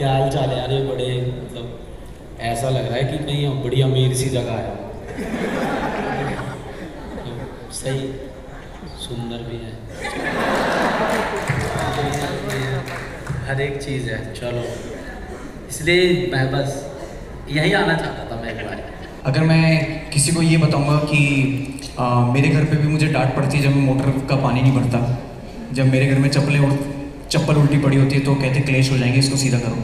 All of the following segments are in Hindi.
क्या हाल चाल यार ये बड़े मतलब ऐसा लग रहा है कि कहीं बड़ी अमीर सी जगह हूँ। तो सही सुंदर भी है। हर एक चीज़ है। चलो। इसलिए मैं बस यही आना चाहता था मैं एक बार। अगर मैं किसी को ये बताऊँगा कि आ, मेरे घर पे भी मुझे डांट पड़ती है जब मैं मोटर का पानी नहीं भरता जब मेरे घर में चप्पलें उड़ चप्पल उल्टी पड़ी होती है तो कहते क्लेश हो जाएँगे, इसको सीधा करो।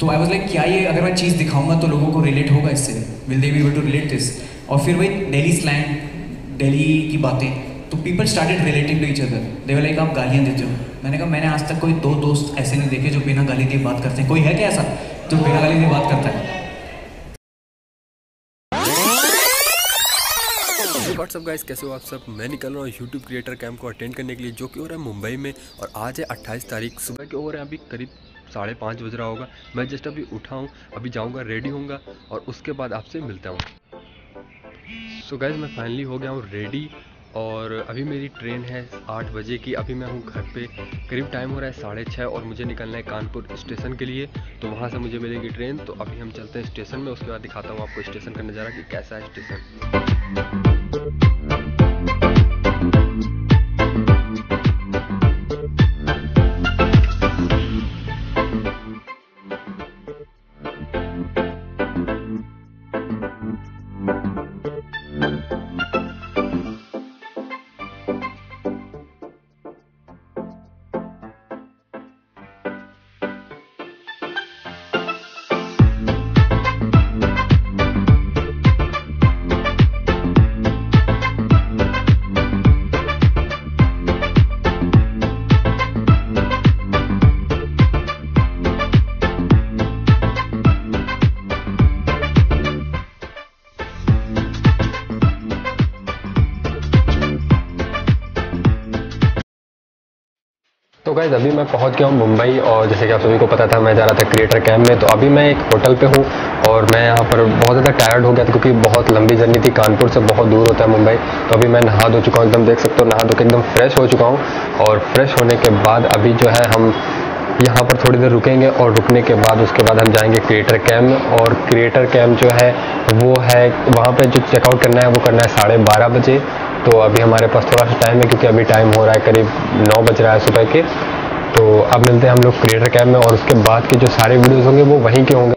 तो आई वॉज़ लाइक क्या ये, अगर मैं चीज़ दिखाऊँगा तो लोगों को रिलेट होगा इससे? Will they be able to relate this और फिर वही डेली स्लैंग डेली की बातें तो people started relating to each other they like आप गालियाँ देते हो। मैंने कहा, मैंने आज तक कोई दो दोस्त ऐसे नहीं देखे जो बिना गाली दिए बात करते हैं। कोई है क्या ऐसा जो बिना गाली दिए बात करता है? व्हाट्सअप गाइस कैसे हो आप सब? मैं निकल रहा हूँ यूट्यूब क्रिएटर कैंप को अटेंड करने के लिए, जो कि हो रहा है मुंबई में, और आज है 28 तारीख, सुबह के रहे हैं अभी करीब साढ़े पाँच बज रहा होगा। मैं जस्ट अभी उठा हूँ, अभी जाऊँगा रेडी होऊँगा, और उसके बाद आपसे मिलता हूँ। सो गाइज़ मैं फाइनली हो गया हूँ रेडी और अभी मेरी ट्रेन है आठ बजे की। अभी मैं हूँ घर पे। करीब टाइम हो रहा है साढ़े छः और मुझे निकलना है कानपुर स्टेशन के लिए। तो वहाँ से मुझे मिलेगी ट्रेन। तो अभी हम चलते हैं स्टेशन में। उसके बाद दिखाता हूँ आपको स्टेशन का नज़ारा कि कैसा है स्टेशन। तो गाइज़ अभी मैं पहुँच गया हूँ मुंबई और जैसे कि आप सभी को पता था, मैं जा रहा था क्रिएटर कैम्प में। तो अभी मैं एक होटल पे हूँ और मैं यहाँ पर बहुत ज़्यादा टायर्ड हो गया था क्योंकि बहुत लंबी जर्नी थी। कानपुर से बहुत दूर होता है मुंबई। तो अभी मैं नहा धो चुका हूँ, एकदम देख सकते हो, नहा धो के एकदम फ्रेश हो चुका हूँ। और फ्रेश होने के बाद अभी जो है हम यहाँ पर थोड़ी देर रुकेंगे और रुकने के बाद उसके बाद हम जाएँगे क्रिएटर कैम्प और क्रिएटर कैम्प जो है, वो है, वहाँ पे जो चेकआउट करना है, वो करना है साढ़े बारह बजे। तो अभी हमारे पास थोड़ा सा टाइम है क्योंकि अभी टाइम हो रहा है करीब नौ बज रहा है सुबह के। तो अब मिलते हैं हम लोग क्रिएटर कैब में और उसके बाद के जो सारे वीडियोज़ होंगे वो वहीं के होंगे।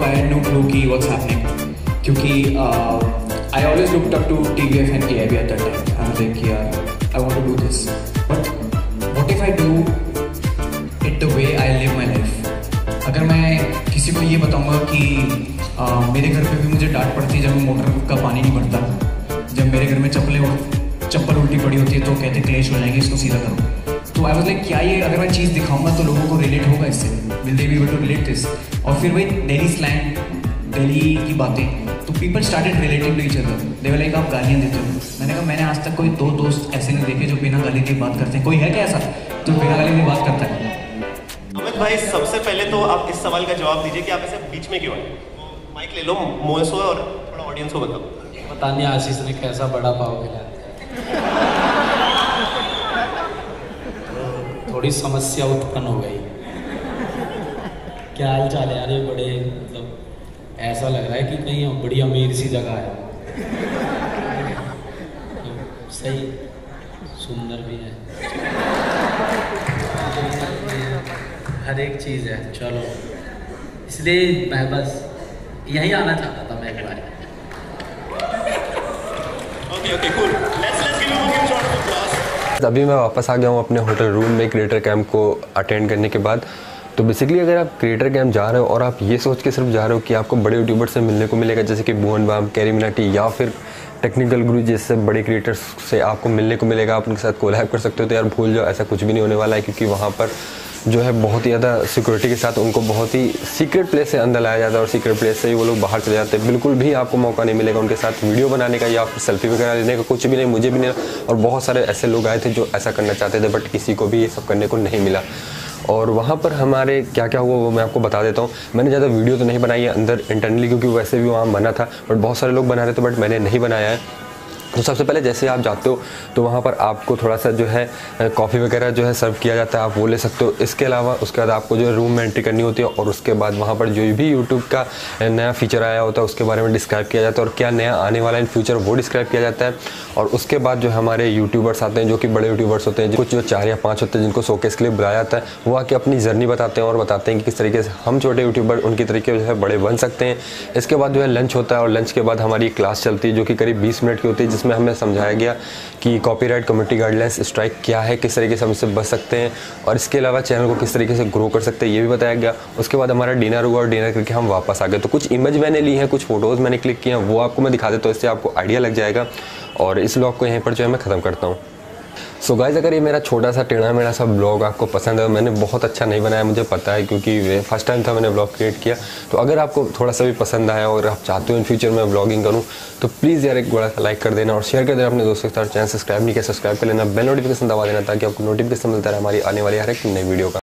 पहली बात तो आई नो क्लू की व्हाट्स हैपनिंग क्योंकि I always looked up to TVF and AIB at that time I was like यार I want to do this but what if I do it the way I live my life अगर मैं किसी को ये बताऊँगा कि uh, मेरे घर पे भी मुझे डांट पड़ती है जब मैं मोटर का पानी नहीं भरता। जब मेरे घर में चप्पलें चप्पल उल्टी पड़ी होती है तो कहते क्लेश हो जाएँगे इसको सीधा करो। तो आई वाज लाइक क्या ये अगर मैं चीज़ दिखाऊँगा तो लोगों को रिलेट होगा इससे? Will they be able to relate this और फिर वही दिल्ली स्लैंग दिल्ली की बातें तो people started relating to each other they like आप गालियाँ देते हो। मैंने कहा मैंने आज तक कोई दो दोस्त ऐसे नहीं देखे जो बिना गाली के बात करते हैं। कोई है क्या ऐसा जो बिना गाली के बात करता है? अमित भाई सबसे पहले तो आप इस सवाल का जवाब दीजिए कि आप ऐसे बीच में क्यों हैं? माइक ले लो मोस हो और थोड़ा ऑडियंस को बताओ। पता नहीं आशीष ने कैसा बड़ा पाव खिला दिया तो थोड़ी समस्या उत्पन्न हो गई। क्या हाल चाल है? यार ये बड़े मतलब ऐसा लग रहा है कि कहीं हम बड़ी अमीर सी जगह है। तो सही सुंदर भी है। हर एक चीज़ है। चलो। इसलिए मैं बस यहीं आना चाहता था मैं एक बार। Okay okay cool let's let's give him a shot of applause अभी मैं वापस आ गया हूँ अपने होटल रूम में क्रिएटर कैंप को अटेंड करने के बाद। तो बेसिकली अगर आप क्रिएटर कैंप जा रहे हो और आप ये सोच के सिर्फ़ जा रहे हो कि आपको बड़े यूट्यूबर से मिलने को मिलेगा, जैसे कि भुवन बाम कैरी मिनाटी या फिर टेक्निकल गुरु जैसे बड़े क्रिएटर्स से आपको मिलने को मिलेगा, आप उनके साथ कोलैब कर सकते हो। तो यार भूल जाओ, ऐसा कुछ भी नहीं होने वाला है क्योंकि वहाँ पर जो है बहुत ही ज़्यादा सिक्योरिटी के साथ उनको बहुत ही सीक्रेट प्लेस से अंदर लाया जाता है और सीक्रेट प्लेस से ही वो लोग बाहर चले जाते हैं। बिल्कुल भी आपको मौका नहीं मिलेगा उनके साथ वीडियो बनाने का या फिर सेल्फी वगैरह लेने का, कुछ भी नहीं, मुझे भी नहीं। और बहुत सारे ऐसे लोग आए थे जो ऐसा करना चाहते थे बट किसी को भी ये सब करने को नहीं मिला। और वहाँ पर हमारे क्या क्या हुआ वो मैं आपको बता देता हूँ। मैंने ज़्यादा वीडियो तो नहीं बनाई है अंदर इंटरनली क्योंकि वैसे भी वहाँ बना था बट बहुत सारे लोग बना रहे थे बट मैंने नहीं बनाया है। तो सबसे पहले जैसे आप जाते हो तो वहाँ पर आपको थोड़ा सा जो है कॉफ़ी वगैरह जो है सर्व किया जाता है, आप वो ले सकते हो। इसके अलावा उसके बाद आपको जो है रूम में एंट्री करनी होती है और उसके बाद वहाँ पर जो भी यूट्यूब का नया फीचर आया होता है, उसके बारे में डिस्क्राइब किया जाता है और क्या नया आने वाला इन फ्यूचर वो डिस्क्राइब किया जाता है। और उसके बाद जो हमारे यूट्यूबर्स आते हैं, जो कि बड़े यूट्यूबर्स होते हैं, कुछ जो चार या पाँच होते हैं, जिनको शोकेस के लिए बुलाया जाता है, वो आके अपनी जर्नी बताते हैं और बताते हैं कि किस तरीके से हम छोटे यूट्यूबर उनकी तरीके जो है बड़े बन सकते हैं। इसके बाद जो है लंच होता है और लंच के बाद हमारी क्लास चलती है, जो कि करीब बीस मिनट की होती है जिसमें हमें समझाया गया कि कॉपीराइट कम्युनिटी गाइडलाइंस स्ट्राइक क्या है, किस तरीके से हम इससे बच सकते हैं और इसके अलावा चैनल को किस तरीके से ग्रो कर सकते हैं, ये भी बताया गया। उसके बाद हमारा डिनर हुआ और डिनर करके हम वापस आ गए। तो कुछ इमेज मैंने ली है, कुछ फ़ोटोज़ मैंने क्लिक किए हैं, वो आपको मैं दिखा देता हूँ, इससे आपको आइडिया लग जाएगा। और इस ब्लॉग को यहीं पर जो है मैं ख़त्म करता हूँ। सो गाइज़ अगर ये मेरा छोटा सा टेढ़ा मेरा सा ब्लॉग आपको पसंद है, मैंने बहुत अच्छा नहीं बनाया, मुझे पता है, क्योंकि फ़र्स्ट टाइम था मैंने ब्लॉग क्रिएट किया। तो अगर आपको थोड़ा सा भी पसंद आया और आप चाहते हो इन फ्यूचर में ब्लॉगिंग करूँ तो प्लीज़ यार एक बड़ा सा लाइक कर देना और शेयर कर देना अपने दोस्तों के साथ, चैनल सब्सक्राइब नहीं किया सब्सक्राइब कर लेना बेल नोटिफिकेशन दबा देना ताकि आपको नोटिफिकेशन मिलता है हमारी आने वाली हर एक नई वीडियो का।